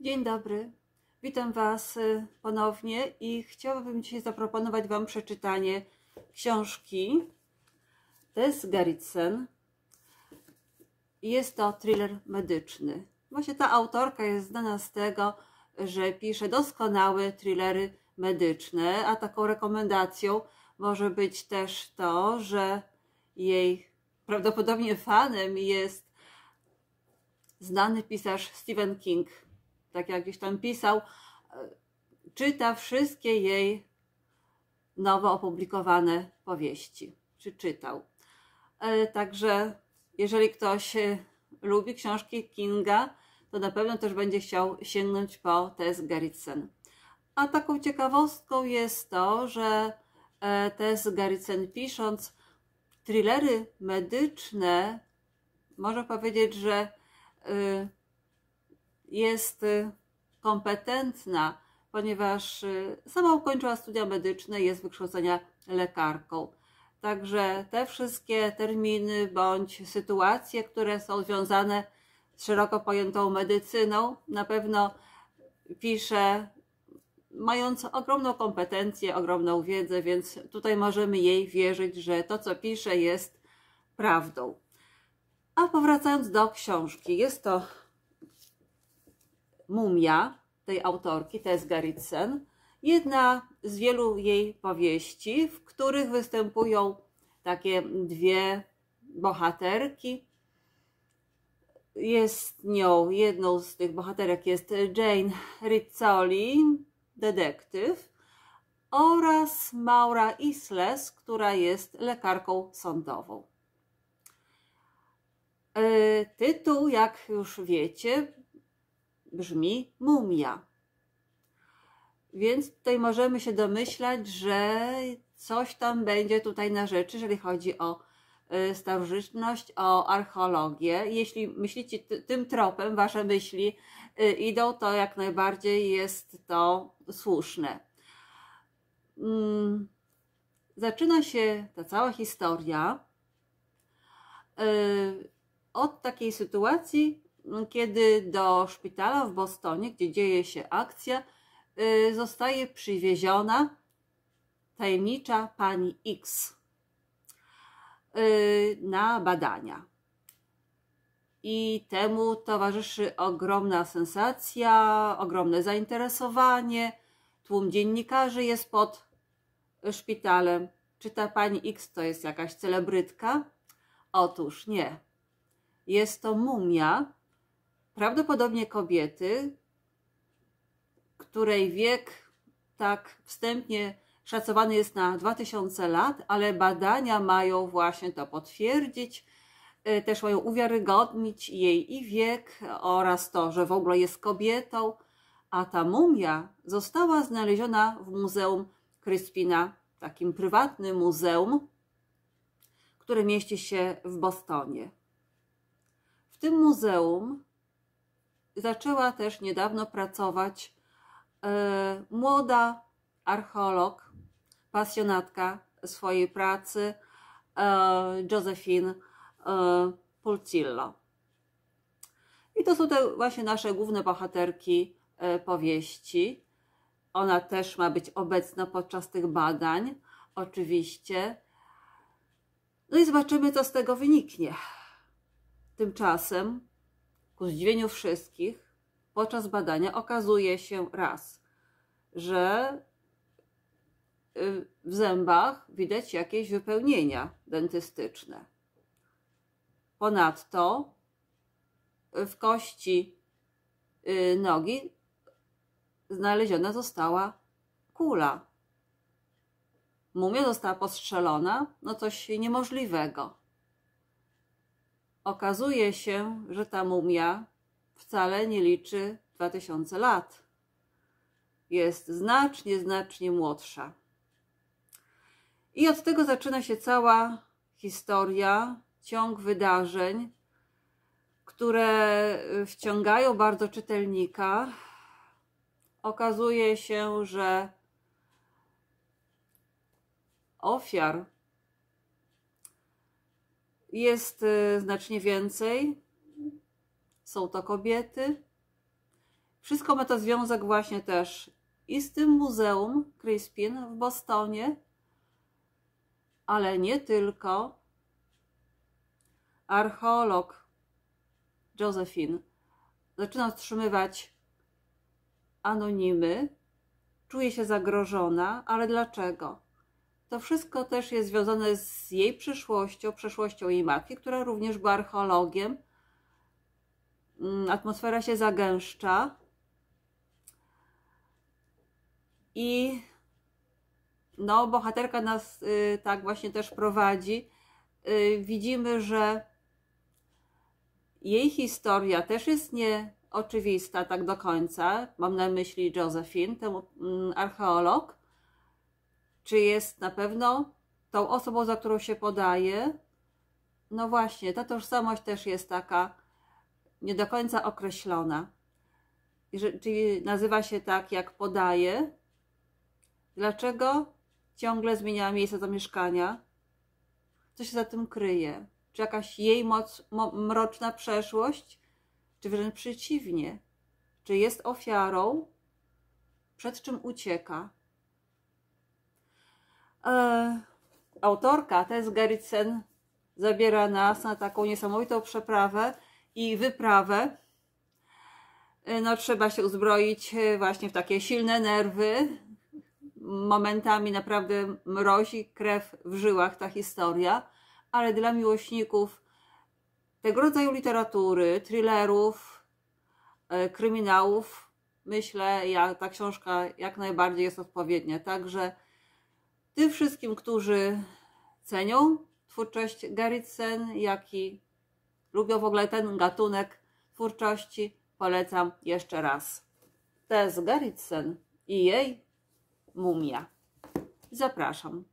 Dzień dobry, witam Was y, ponownie i chciałabym dzisiaj zaproponować Wam przeczytanie książki Tess Gerritsen. Jest to thriller medyczny. Właśnie ta autorka jest znana z tego, że pisze doskonałe thrillery medyczne, a taką rekomendacją może być też to, że jej prawdopodobnie fanem jest znany pisarz Stephen King tak jak gdzieś tam pisał, czyta wszystkie jej nowo opublikowane powieści, czy czytał. E, także jeżeli ktoś e, lubi książki Kinga, to na pewno też będzie chciał sięgnąć po Tess Gerritsen. A taką ciekawostką jest to, że e, Tess Gerritsen pisząc thrillery medyczne, można powiedzieć, że jest y, kompetentna, ponieważ y, sama ukończyła studia medyczne, jest wykształcenia lekarką. Także te wszystkie terminy bądź sytuacje, które są związane z szeroko pojętą medycyną, na pewno pisze mając ogromną kompetencję, ogromną wiedzę, więc tutaj możemy jej wierzyć, że to, co pisze, jest prawdą. A powracając do książki, jest to Mumia tej autorki, Tess Gerritsen, jedna z wielu jej powieści, w których występują takie dwie bohaterki. Jest nią, jedną z tych bohaterek jest Jane Rizzoli, detektyw, oraz Maura Isles, która jest lekarką sądową. E, tytuł, jak już wiecie, brzmi mumia. Więc tutaj możemy się domyślać, że coś tam będzie tutaj na rzeczy, jeżeli chodzi o y, starożytność, o archeologię. Jeśli myślicie tym tropem, wasze myśli y, idą, to jak najbardziej jest to słuszne. Mm, zaczyna się ta cała historia y, od takiej sytuacji, kiedy do szpitala w Bostonie, gdzie dzieje się akcja, y, zostaje przywieziona tajemnicza pani X y, na badania. I temu towarzyszy ogromna sensacja, ogromne zainteresowanie. Tłum dziennikarzy jest pod szpitalem. Czy ta pani X to jest jakaś celebrytka? Otóż nie. Jest to mumia, prawdopodobnie kobiety, której wiek tak wstępnie szacowany jest na 2000 lat, ale badania mają właśnie to potwierdzić, e, też mają uwiarygodnić jej i wiek oraz to, że w ogóle jest kobietą, a ta mumia została znaleziona w Muzeum Crispina, takim prywatnym muzeum, które mieści się w Bostonie. W tym muzeum zaczęła też niedawno pracować e, młoda archeolog, pasjonatka swojej pracy, e, Josephine e, Pulcillo. I to są te właśnie nasze główne bohaterki powieści. Ona też ma być obecna podczas tych badań, oczywiście. No i zobaczymy, co z tego wyniknie. Tymczasem Ku zdziwieniu wszystkich, podczas badania okazuje się raz, że y, w zębach widać jakieś wypełnienia dentystyczne. Ponadto w kości y, nogi znaleziona została kula. Mumia została postrzelona, no coś niemożliwego. Okazuje się, że ta mumia wcale nie liczy 2000 lat. Jest znacznie, znacznie młodsza. I od tego zaczyna się cała historia, ciąg wydarzeń, które wciągają bardzo czytelnika. Okazuje się, że ofiar jest y, znacznie więcej. Są to kobiety. Wszystko ma to związek właśnie też i z tym muzeum Crispin w Bostonie, ale nie tylko. Archeolog Josephine zaczyna otrzymywać anonimy, czuje się zagrożona, ale dlaczego? To wszystko też jest związane z jej przyszłością, przeszłością jej matki, która również była archeologiem. Mm, atmosfera się zagęszcza. I no, bohaterka nas y, tak właśnie też prowadzi. Y, widzimy, że jej historia też jest nieoczywista tak do końca. Mam na myśli Josephine, ten mm, archeolog. Czy jest na pewno tą osobą, za którą się podaje? No właśnie, ta tożsamość też jest taka nie do końca określona. Czyli nazywa się tak, jak podaje. Dlaczego ciągle zmieniała miejsce zamieszkania? Co się za tym kryje? Czy jakaś jej moc, mo, mroczna przeszłość? Czy wręcz przeciwnie? Czy jest ofiarą? Przed czym ucieka? E, autorka Tess Gerritsen zabiera nas na taką niesamowitą przeprawę i wyprawę. E, no, trzeba się uzbroić e, właśnie w takie silne nerwy. Momentami naprawdę mrozi krew w żyłach ta historia, ale dla miłośników tego rodzaju literatury, thrillerów, kryminałów, myślę, ja, ta książka jak najbardziej jest odpowiednia. Także tym wszystkim, którzy cenią twórczość Gerritsen, jak i lubią w ogóle ten gatunek twórczości, polecam jeszcze raz. Tess Gerritsen i jej mumia. Zapraszam.